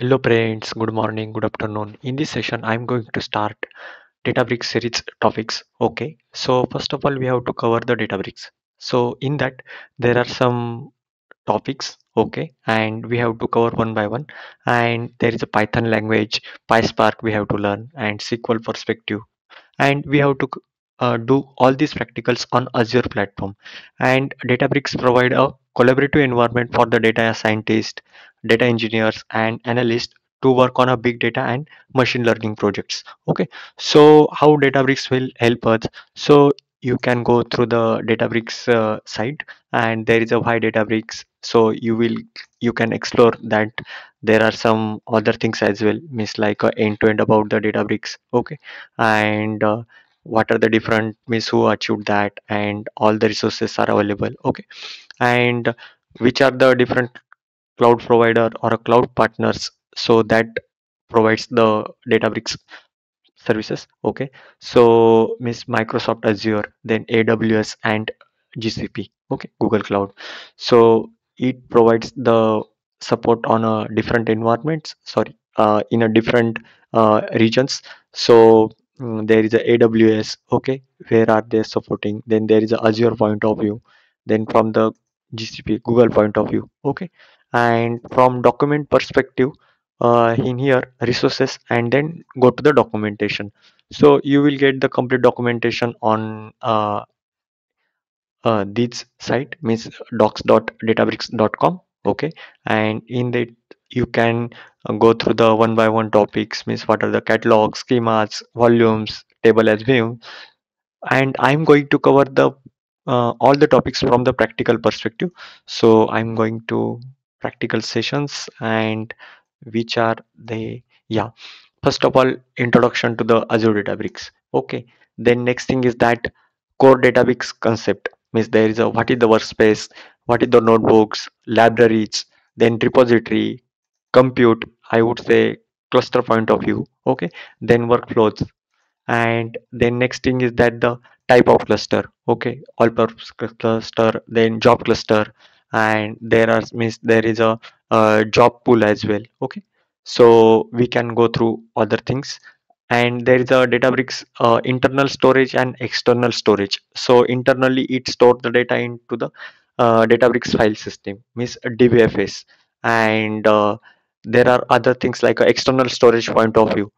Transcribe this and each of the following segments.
Hello friends, good morning, good afternoon. In this session, I'm going to start Databricks series topics. Okay, so first of all, we have to cover the Databricks. So in that, there are some topics. Okay, and we have to cover one by one. And there is a Python language, PySpark we have to learn, and SQL perspective and we have to uh, do all these practicals on Azure platform. And Databricks provide a collaborative environment for the data scientists, data engineers, and analysts to work on a big data and machine learning projects. Okay, so how Databricks will help us? So you can go through the Databricks uh, site, and there is a why Databricks. So you will you can explore that there are some other things as well, means like end to end about the Databricks. Okay and uh, what are the different means who achieved that and all the resources are available okay and which are the different cloud provider or cloud partners so that provides the databricks services okay? So miss microsoft azure then aws and gcp okay? Google cloud. So it provides the support on a different environments sorry uh, in a different uh, regions. So mm, there is a aws okay where are they supporting? Then there is a azure point of view. Then from the gcp google point of view okay? And from document perspective uh, in here resources and then go to the documentation. So you will get the complete documentation on uh, uh, this site means docs.databricks.com okay? And in that you can uh, go through the one by one topics means what are the catalogs schemas volumes table as view. And i'm going to cover the uh, all the topics from the practical perspective. So i'm going to practical sessions and which are they yeah. First of all introduction to the azure databricks. Okay. Then next thing is that core database concept. Means there is a what is the workspace what is the notebooks libraries then repository compute i would say cluster point of view. Okay. Then workflows. And then next thing is that the type of cluster okay? All purpose cluster then job cluster and there are means there is a, uh job pool as well okay? So we can go through other things. And there is a databricks uh, internal storage and external storage. So internally it stores the data into the uh, databricks file system means dbfs and uh, there are other things like external storage point of view.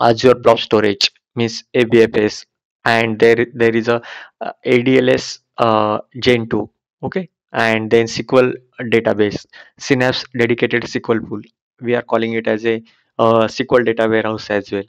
Azure Blob Storage means ABFS, and there there is a uh, ADLS uh, Gen 2, okay, and then SQL database, Synapse dedicated SQL pool. We are calling it as a uh, SQL data warehouse as well.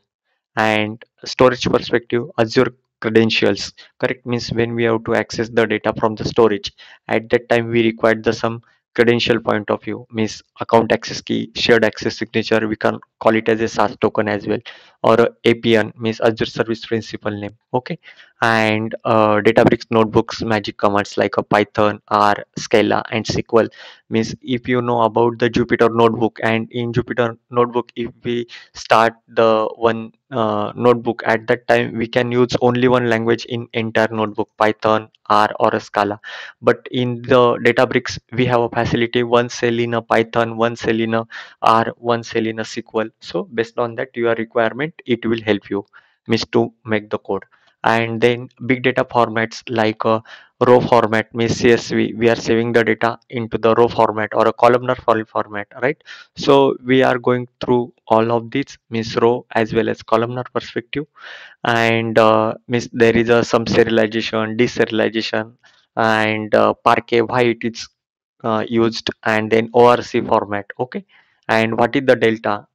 And storage perspective azure credentials. Correct means when we have to access the data from the storage. At that time we require the some credential point of view means account access key shared access signature we can call it as a SAS token as well or APN means Azure Service Principal name okay? And uh, Databricks notebooks magic commands like a Python R Scala and SQL means if you know about the Jupyter notebook and in Jupyter notebook if we start the one uh, notebook at that time we can use only one language in entire notebook python r or scala. But in the databricks we have a facility one cell in a python one cell in a r one cell in a sql so based on that your requirement it will help you means to make the code. And then big data formats like a row format means csv we are saving the data into the row format or a columnar file format right? So we are going through all of these means row as well as columnar perspective. And uh, means there is a some serialization deserialization and uh, parquet why it is uh, used and then orc format okay? And what is the delta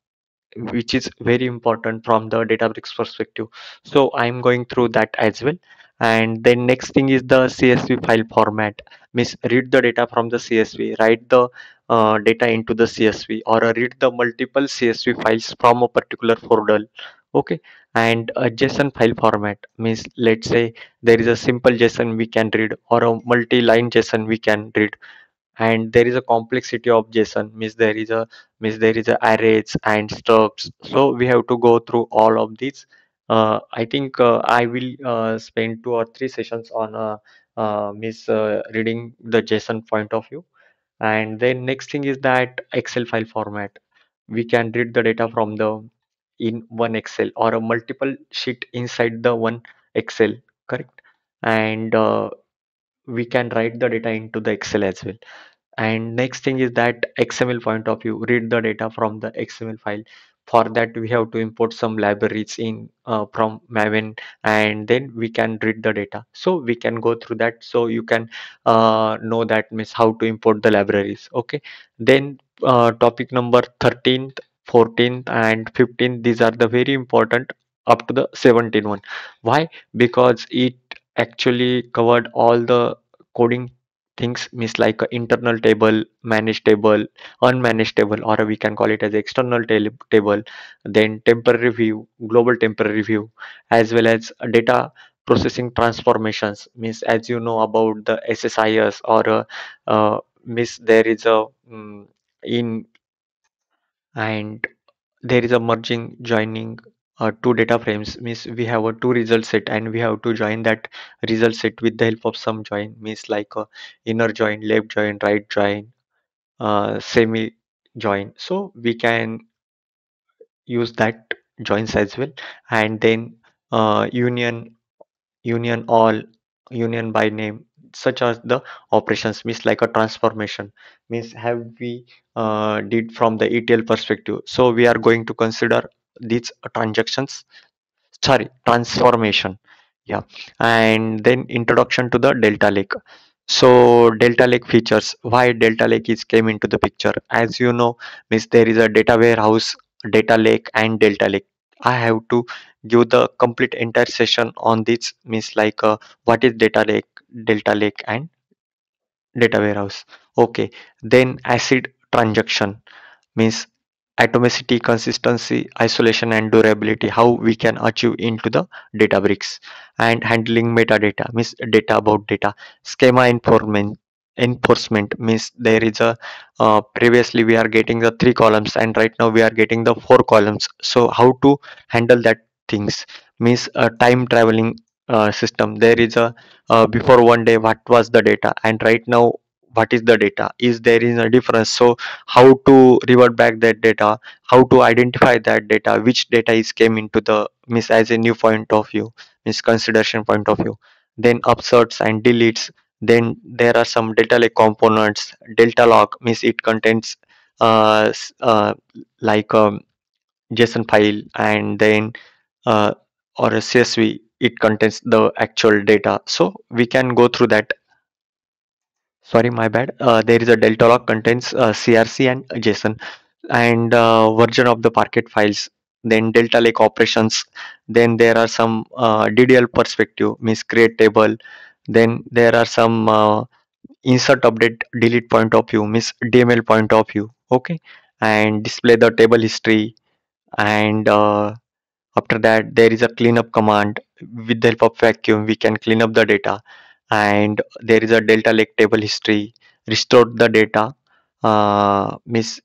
which is very important from the databricks perspective. So i'm going through that as well. And then next thing is the csv file format. Means read the data from the csv write the uh, data into the csv or read the multiple csv files from a particular folder. Okay? And a json file format. Means let's say there is a simple json we can read or a multi-line json we can read and there is a complexity of json means there is a means there is a arrays and structs so we have to go through all of these. Uh, i think uh, i will uh, spend two or three sessions on uh, uh, means uh, reading the json point of view. And then next thing is that excel file format. We can read the data from the in one excel or a multiple sheet inside the one excel correct? And uh, we can write the data into the excel as well. And next thing is that xml point of view read the data from the xml file. For that we have to import some libraries in uh, from maven and then we can read the data. So we can go through that. So you can uh, know that means how to import the libraries. Okay? Then uh, topic number 13th 14th and 15th these are the very important up to the 17th one. Why? Because it actually covered all the coding things means like a internal table managed table unmanaged table or we can call it as external table then temporary view global temporary view as well as data processing transformations. Means as you know about the ssis or uh, uh, means there is a mm, in and there is a merging joining uh, two data frames means we have a two result set and we have to join that result set with the help of some join means like a inner join left join right join uh, semi join. So we can use that joins as well. And then uh, union union all union by name such as the operations means like a transformation means have we uh, did from the etl perspective. So we are going to consider these transactions sorry transformation yeah. And then introduction to the delta lake. So delta lake features why delta lake is came into the picture? As you know means there is a data warehouse data lake and delta lake. I have to give the complete entire session on this means like uh, what is data lake delta lake and data warehouse. Okay then acid transaction means atomicity consistency isolation and durability how we can achieve into the databricks and handling metadata means data about data. Schema enforcement enforcement means there is a uh, previously we are getting the three columns and right now we are getting the four columns. So how to handle that things means a time traveling uh, system. There is a uh, before one day what was the data? And right now what is the data? Is there is a difference? So how to revert back that data? How to identify that data? Which data is came into the miss as a new point of view means consideration point of view. Then upserts and deletes. Then there are some delta lake components. Delta log means it contains uh, uh like um, json file and then uh, or a csv it contains the actual data. So we can go through that sorry my bad. Uh, there is a delta log contains uh, crc and json and uh, version of the parquet files. Then delta lake operations. Then there are some uh, ddl perspective means create table. Then there are some uh, insert update delete point of view means dml point of view. Okay? And display the table history. And uh, after that there is a cleanup command. With the help of vacuum we can clean up the data and there is a delta lake table history. Restore the data uh, means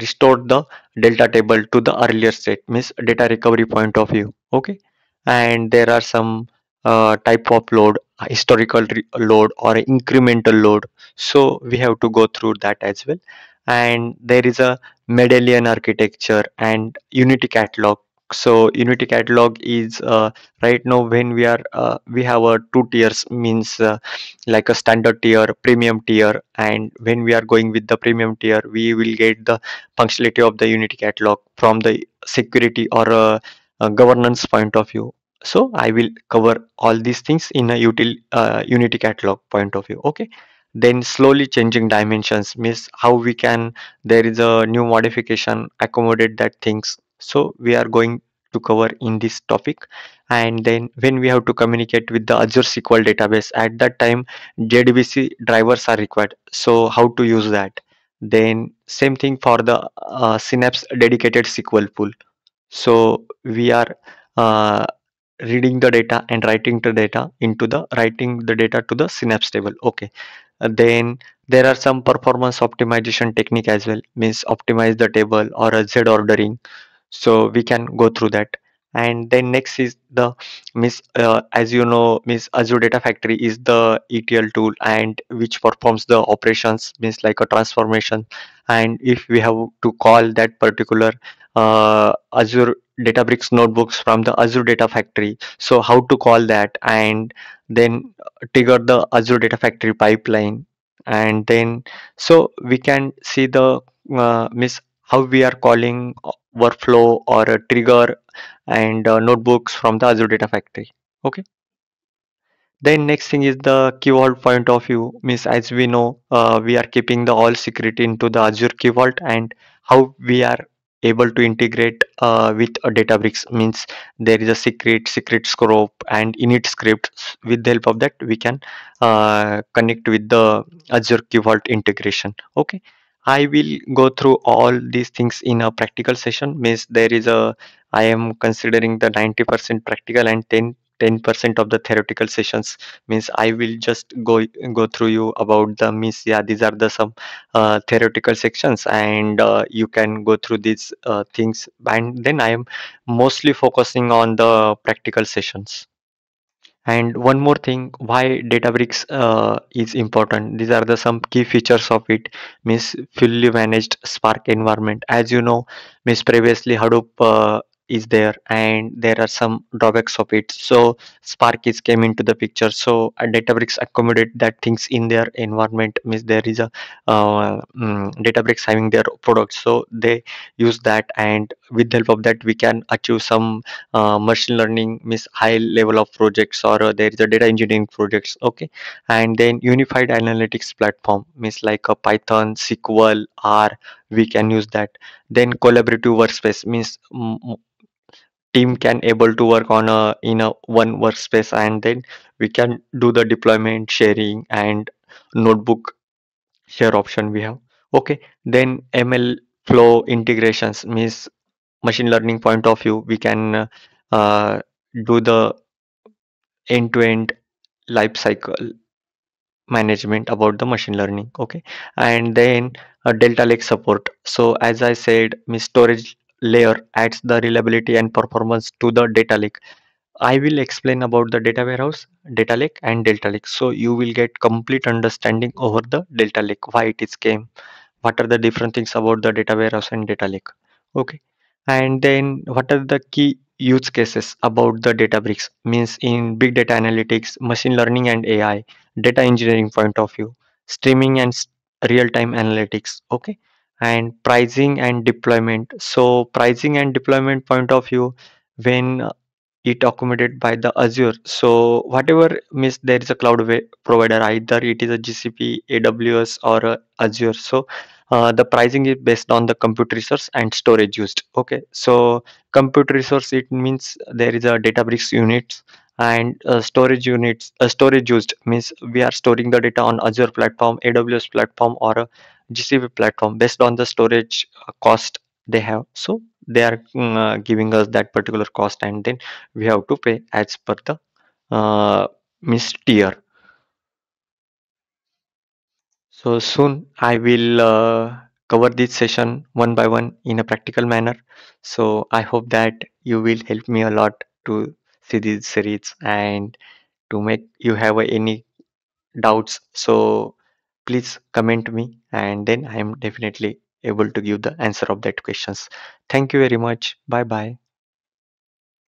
restored the delta table to the earlier state means data recovery point of view okay? And there are some uh, type of load historical load or incremental load. So we have to go through that as well. And there is a medallion architecture and unity catalog so unity catalog is uh, right now when we are uh, we have a two tiers means uh, like a standard tier premium tier and when we are going with the premium tier we will get the functionality of the unity catalog from the security or uh, uh, governance point of view. So i will cover all these things in a util uh, unity catalog point of view okay? Then slowly changing dimensions means how we can there is a new modification accommodate that things so we are going to cover in this topic. And then when we have to communicate with the azure sql database at that time jdbc drivers are required. So how to use that? Then same thing for the uh, synapse dedicated sql pool. So we are uh, reading the data and writing the data into the writing the data to the synapse table. Okay. Uh, then there are some performance optimization technique as well. Means optimize the table or a z ordering so we can go through that. And then next is the miss uh, as you know miss azure data factory is the etl tool and which performs the operations means like a transformation. And if we have to call that particular uh, azure databricks notebooks from the azure data factory. So how to call that? And then trigger the azure data factory pipeline. And then so we can see the uh, miss how we are calling uh, workflow or a trigger and uh, notebooks from the Azure Data Factory. Okay. Then next thing is the Key Vault point of view. Means as we know, uh, we are keeping the all secret into the Azure Key Vault and how we are able to integrate uh, with a Databricks means there is a secret secret scope and init script. With the help of that, we can uh, connect with the Azure Key Vault integration. Okay. I will go through all these things in a practical session. Means there is a I am considering the 90% practical and 10 10% of the theoretical sessions. Means i will just go go through you about the means yeah these are the some uh, theoretical sections and uh, you can go through these uh, things. And then i am mostly focusing on the practical sessions and one more thing, why Databricks uh, is important. These are the some key features of it. Means fully managed Spark environment. As you know, means previously Hadoop uh, is there, and there are some drawbacks of it. So Spark is came into the picture. So uh, Databricks accommodate that things in their environment. Means there is a uh, mm, Databricks having their products, so they use that, and with the help of that, we can achieve some uh, machine learning means high level of projects or uh, there is a data engineering projects okay and then unified analytics platform means like a python sql r we can use that then collaborative workspace means mm, team can able to work on a in a one workspace and then we can do the deployment sharing and notebook share option we have. Okay then ml flow integrations means machine learning point of view we can uh, do the end-to-end life cycle management about the machine learning. Okay and then uh, delta lake support. So as i said storage layer adds the reliability and performance to the data lake. I will explain about the data warehouse data lake and delta lake. So you will get complete understanding over the delta lake why it is came. What are the different things about the data warehouse and data lake? Okay. And then what are the key use cases about the databricks means in big data analytics machine learning and ai data engineering point of view streaming and real-time analytics. Okay and pricing and deployment so pricing and deployment point of view when it accommodated by the Azure. So whatever means there is a cloud provider, either it is a GCP, AWS, or Azure. So uh, the pricing is based on the compute resource and storage used. Okay, so compute resource it means there is a Databricks units and uh, storage units. Uh, storage used means we are storing the data on Azure platform, AWS platform, or a GCP platform based on the storage uh, cost they have. So they are mm, uh, giving us that particular cost and then we have to pay as per the uh, tier so soon i will uh, cover this session one by one in a practical manner so i hope that you will help me a lot to this series and to make you have any doubts so please comment me and then i am definitely able to give the answer of that questions. Thank you very much. Bye bye